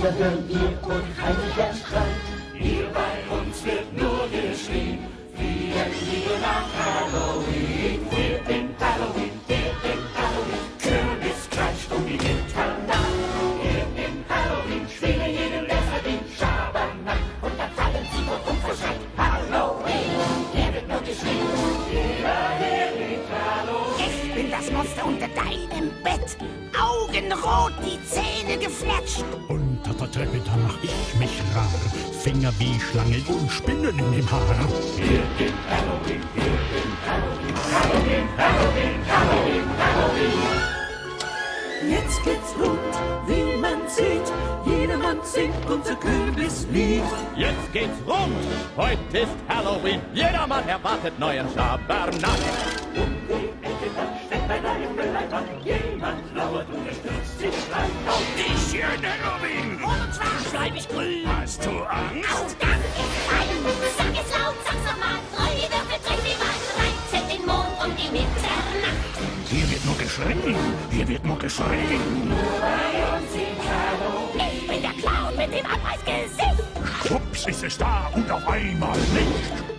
Lieder hören wir und heimlich schreien. Hier bei uns wird nur geschrien, wir lieben nach das Monster unter deinem Bett. Augenrot, die Zähne gefletscht. Unter der Treppe, da mach ich mich rar. Finger wie Schlangen und Spinnen in dem Haar. Wir in Halloween, wir in Halloween, Halloween, Halloween, Halloween, Halloween. Jetzt geht's rund, wie man sieht. Jedermann singt unser Kürbislied. Jetzt geht's rund, heute ist Halloween. Jedermann erwartet neuen Schabernack. Um die Lauert und er stürzt sich gleich auf. Ich hier, Halloween! Und zwar schleimig grün. Hast du Angst? Au, das ist fein. Sag es laut, sag's nochmal. Drei Würfel, dreh die Wahl. Reizet den Mond um die Mitternacht. Hier wird nur geschrien, hier wird nur geschrien. Ich bin der Clown mit dem Abreißgesicht. Schwupps ist es da und auf einmal nicht.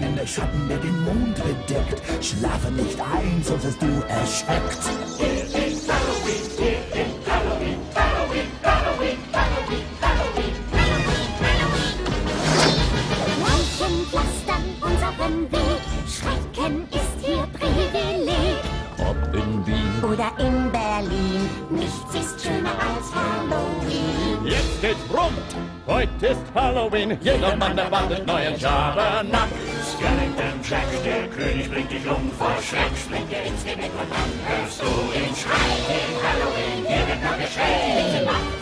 Bin der Schatten, der den Mond bedeckt. Schlafe nicht ein, sonst wirst du erschreckt. Geht's rund, heute ist Halloween. Jedermann erwartet neuen Schabernack. Skellington Jack, der König bringt dich um vor Schreck. Springt dir ins Genick und dann hörst du ihn schreien. Halloween, hier wird nur geschrien.